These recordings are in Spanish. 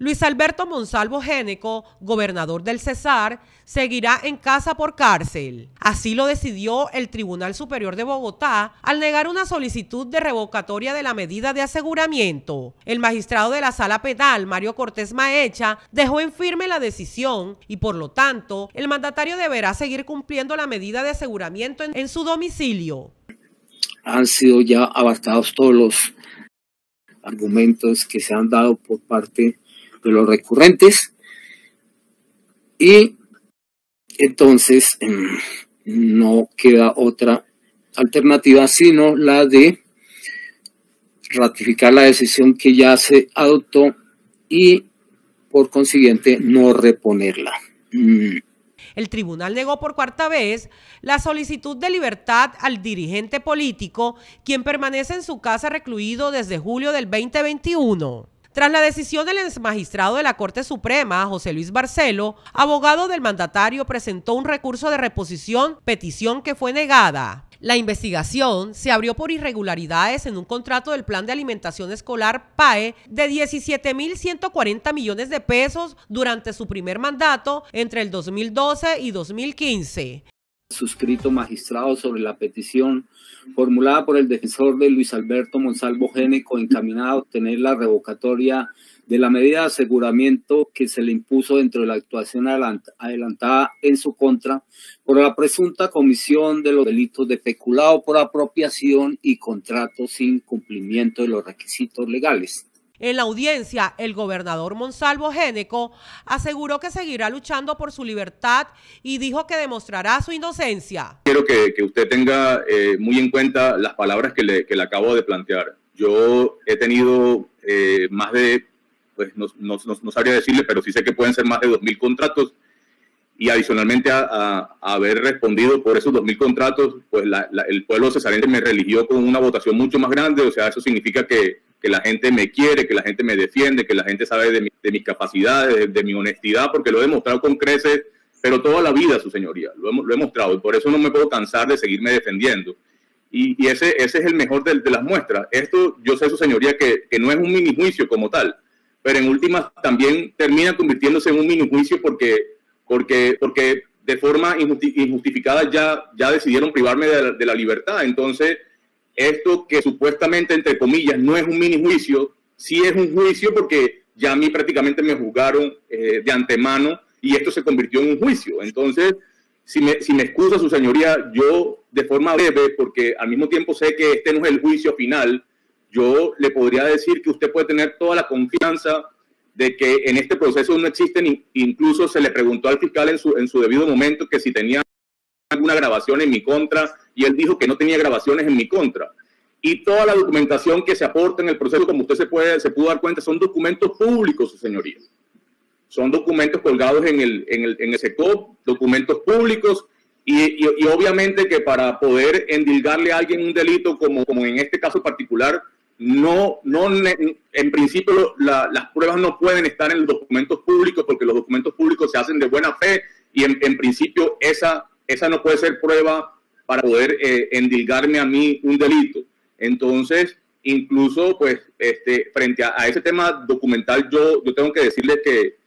Luis Alberto Monsalvo Géneco, gobernador del Cesar, seguirá en casa por cárcel. Así lo decidió el Tribunal Superior de Bogotá al negar una solicitud de revocatoria de la medida de aseguramiento. El magistrado de la Sala Penal, Mario Cortés Maecha, dejó en firme la decisión y por lo tanto el mandatario deberá seguir cumpliendo la medida de aseguramiento en, en su domicilio. Han sido ya abastados todos los argumentos que se han dado por parte de los recurrentes y entonces em, no queda otra alternativa sino la de ratificar la decisión que ya se adoptó y por consiguiente no reponerla. Mm. El tribunal negó por cuarta vez la solicitud de libertad al dirigente político, quien permanece en su casa recluido desde julio del 2021. Tras la decisión del exmagistrado de la Corte Suprema, José Luis Barcelo, abogado del mandatario presentó un recurso de reposición, petición que fue negada. La investigación se abrió por irregularidades en un contrato del Plan de Alimentación Escolar PAE de 17.140 millones de pesos durante su primer mandato entre el 2012 y 2015 suscrito magistrado sobre la petición formulada por el defensor de Luis Alberto Monsalvo Géneco encaminada a obtener la revocatoria de la medida de aseguramiento que se le impuso dentro de la actuación adelantada en su contra por la presunta comisión de los delitos de peculado por apropiación y contrato sin cumplimiento de los requisitos legales. En la audiencia, el gobernador Monsalvo Géneco aseguró que seguirá luchando por su libertad y dijo que demostrará su inocencia. Quiero que, usted tenga eh, muy en cuenta las palabras que le, acabo de plantear. Yo he tenido eh, más de, pues no, no, sabría decirle, pero sí sé que pueden ser más de 2.000 contratos y adicionalmente a, haber respondido por esos 2.000 contratos, pues el pueblo cesarense me religió con una votación mucho más grande, o sea, eso significa que que la gente me quiere, que la gente me defiende, que la gente sabe de, mis capacidades, de, mi honestidad, porque lo he demostrado con creces, pero toda la vida, su señoría, lo he, lo mostrado, y por eso no me puedo cansar de seguirme defendiendo. Y, ese, es el mejor de, las muestras. Esto, yo sé, su señoría, que, no es un mini juicio como tal, pero en últimas también termina convirtiéndose en un mini juicio porque, porque, porque de forma injustificada ya, ya decidieron privarme de la libertad. Entonces, esto que supuestamente, entre comillas, no es un mini juicio, sí es un juicio porque ya a mí prácticamente me juzgaron eh, de antemano y esto se convirtió en un juicio. Entonces, si me, si me excusa su señoría, yo de forma breve, porque al mismo tiempo sé que este no es el juicio final, yo le podría decir que usted puede tener toda la confianza de que en este proceso no existen, incluso se le preguntó al fiscal en su, en su debido momento que si tenía alguna grabación en mi contra y él dijo que no tenía grabaciones en mi contra. Y toda la documentación que se aporta en el proceso, como usted se, puede, se pudo dar cuenta, son documentos públicos, su señoría. Son documentos colgados en el, en el, en documentos públicos y, y, obviamente que para poder endilgarle a alguien un delito, como, como en este caso particular, no, no, en principio las pruebas no pueden estar en los documentos públicos porque los documentos públicos se hacen de buena fe y en, en principio esa esa no puede ser prueba para poder eh, endilgarme a mí un delito. Entonces, incluso, pues, este, frente a, ese tema documental, yo, tengo que decirle que,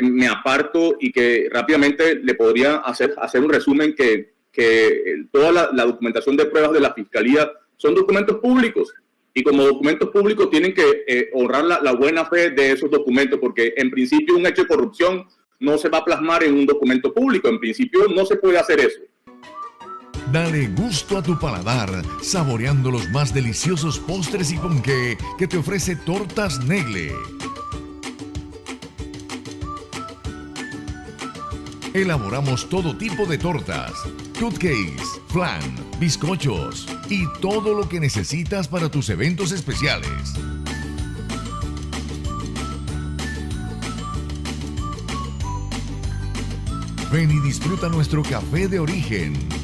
me aparto y que rápidamente le podría hacer, hacer un resumen que, que toda la, documentación de pruebas de la Fiscalía son documentos públicos y como documentos públicos tienen que eh, honrar la, la, buena fe de esos documentos, porque en principio un hecho de corrupción no se va a plasmar en un documento público. En principio no se puede hacer eso. Dale gusto a tu paladar, saboreando los más deliciosos postres y ponqué que te ofrece Tortas Negle. Elaboramos todo tipo de tortas, cupcakes, flan, bizcochos y todo lo que necesitas para tus eventos especiales. Ven y disfruta nuestro café de origen.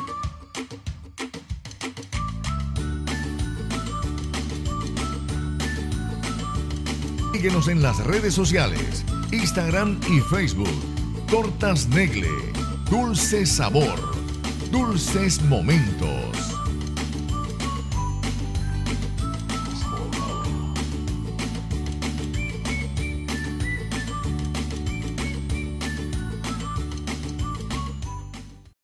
Síguenos en las redes sociales, Instagram y Facebook. Tortas Negle, dulce sabor, dulces momentos.